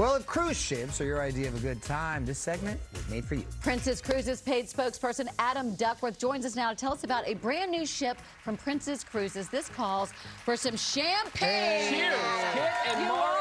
Well, if cruise ships are your idea of a good time, this segment was made for you. Princess Cruises paid spokesperson Adam Duckworth joins us now to tell us about a brand new ship from Princess Cruises. This calls for some champagne. Cheers, Kit and You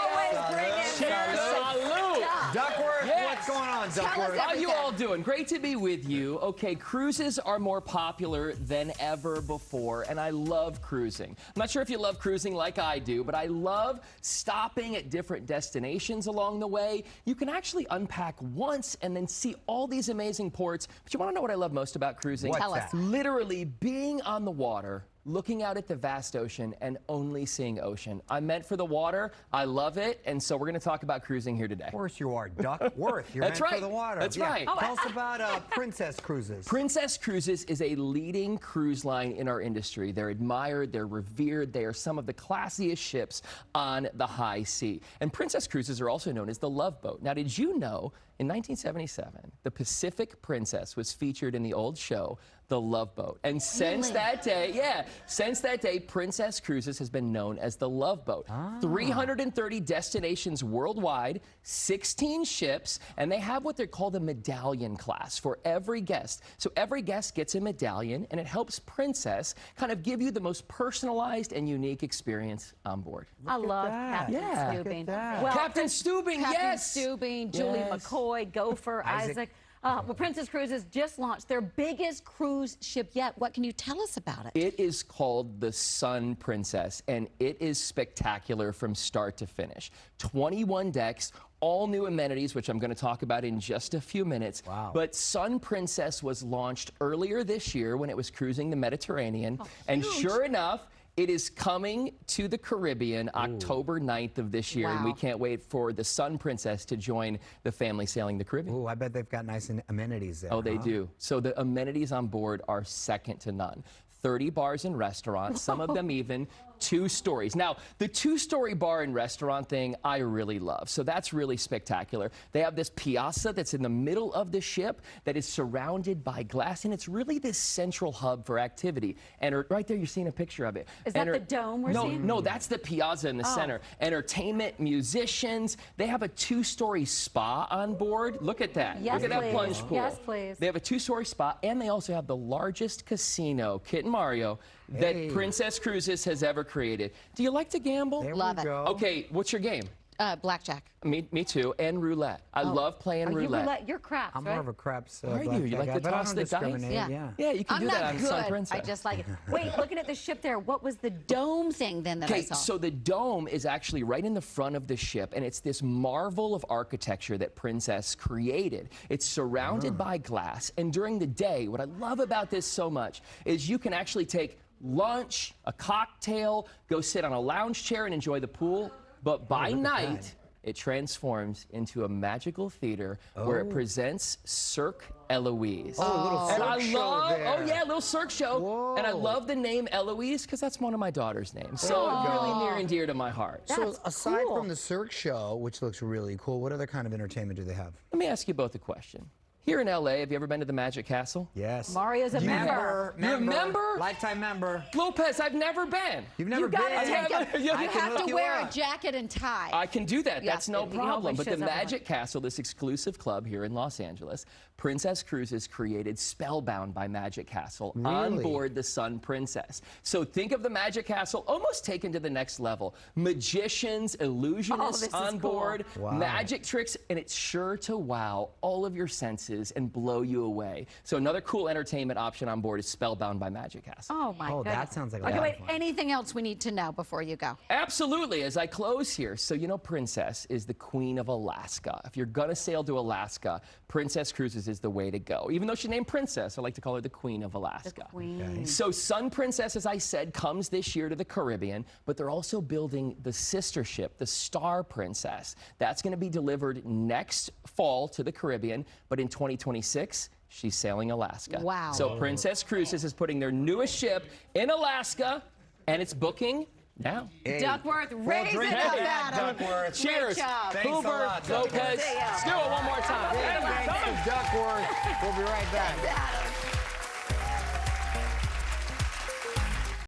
How you all doing? Great to be with you. Okay, cruises are more popular than ever before, and I love cruising. I'm not sure if you love cruising like I do, but I love stopping at different destinations along the way. You can actually unpack once and then see all these amazing ports. But you want to know what I love most about cruising? What's Tell us. that? Literally being on the water, looking out at the vast ocean, and only seeing ocean. I'm meant for the water. I love it, and so we're going to talk about cruising here today. Of course you are, Duckworth. You're That's meant right. for the water. That's Yeah. right. Tell us about uh, Princess Cruises. Princess Cruises is a leading cruise line in our industry. They're admired, they're revered, they are some of the classiest ships on the high sea. And Princess Cruises are also known as the Love Boat. Now, did you know in 1977, the Pacific Princess was featured in the old show, The Love Boat? And since Really? that day, yeah, since that day, Princess Cruises has been known as the Love Boat. Ah. 330 destinations worldwide, 16 ships, and they have what they call the medallion class for every guest. So every guest gets a medallion, and it helps Princess kind of give you the most personalized and unique experience on board. I love that. Captain Yeah. Stubing. Look at that. Well, Captain Stubing, Captain yes. Stubing, Julie Yes. McCoy, Gopher, Isaac. Isaac. Uh, well, Princess Cruises just launched their biggest cruise ship yet. What can you tell us about it? It is called the Sun Princess, and it is spectacular from start to finish. 21 decks, all new amenities, which I'm going to talk about in just a few minutes. Wow. But Sun Princess was launched earlier this year when it was cruising the Mediterranean. and sure enough, it is coming to the Caribbean October 9th of this year, and we can't wait for the Sun Princess to join the family sailing the Caribbean. Oh, I bet they've got nice amenities there. Oh, they huh? do. So the amenities on board are second to none. 30 bars and restaurants, some of them even two stories. Now, the two story bar and restaurant thing I really love. So that's really spectacular. They have this piazza that's in the middle of the ship that is surrounded by glass, and it's really this central hub for activity. And er- right there, you're seeing a picture of it. Is that Enter- the dome we're no, seeing? No, that's the piazza in the Oh. center. Entertainment, musicians. They have a two story spa on board. Look at that. Yes, Look at that plunge pool. Yes, please. They have a two-story spa, and they also have the largest casino, Kit and Mario, that Hey. Princess Cruises has ever created. Do you like to gamble? There Love we it. go. Okay, what's your game? Uh, blackjack. Me, me too, and roulette. I love playing Are you roulette. roulette? You're craps, I'm right? more of a craps. Uh, Are you? You blackjack like guy, to but I toss don't the dice? discriminate, Yeah. Yeah. Yeah, you can I'm do that not on good. Sun Princess. I just like it. Wait, looking at the ship there, what was the dome thing then that I Okay, saw? so the dome is actually right in the front of the ship, and it's this marvel of architecture that Princess created. It's surrounded by glass, and during the day, what I love about this so much is you can actually take lunch, a cocktail, go sit on a lounge chair and enjoy the pool. But oh, by look at night, it transforms into a magical theater where it oh. presents Cirque Éloize. Oh, a little and I Cirque show love, oh, there. oh yeah, a little Cirque show. And I love the name Eloise because that's one of my daughter's names. So we really near and dear to my heart. So That's aside cool. from the Cirque show, which looks really cool, what other kind of entertainment do they have? Let me ask you both a question. Here in LA, have you ever been to the Magic Castle? Yes. Mario's a member. You're a member? Lifetime member. Lopez, I've never been. You've never you gotta been. take I it. You I You can have to wear a jacket and tie. I can do that. Yeah, That's no he problem. But the shows everyone. Magic Castle, this exclusive club here in Los Angeles, Princess Cruises created Spellbound by Magic Castle on board the Sun Princess. So think of the Magic Castle almost taken to the next level. Magicians, Oh, illusionists this is on cool. board, Wow. magic tricks, and it's sure to wow all of your senses and blow you away. So another cool entertainment option on board is Spellbound by Magic Castle. Oh my god. Oh, goodness. that sounds like a Okay, lot of wait. fun. Anything else we need to know before you go? Absolutely. As I close here, so you know, Princess is the queen of Alaska. If you're gonna sail to Alaska, Princess Cruises is the way to go. Even though she's named Princess, I like to call her the Queen of Alaska. The Queen. So Sun Princess, as I said, comes this year to the Caribbean, but they're also building the sister ship, the Star Princess. That's going to be delivered next fall to the Caribbean, but in 2026. She's sailing Alaska. Wow. So Princess Cruises is putting their newest ship in Alaska, and it's booking now. Hey. Duckworth, raise drink it up, Adam. Duckworth. Cheers. job. Thanks Hoover. Lopez. Let's do it one more time. Thanks to Duckworth. We'll be right back. Adam.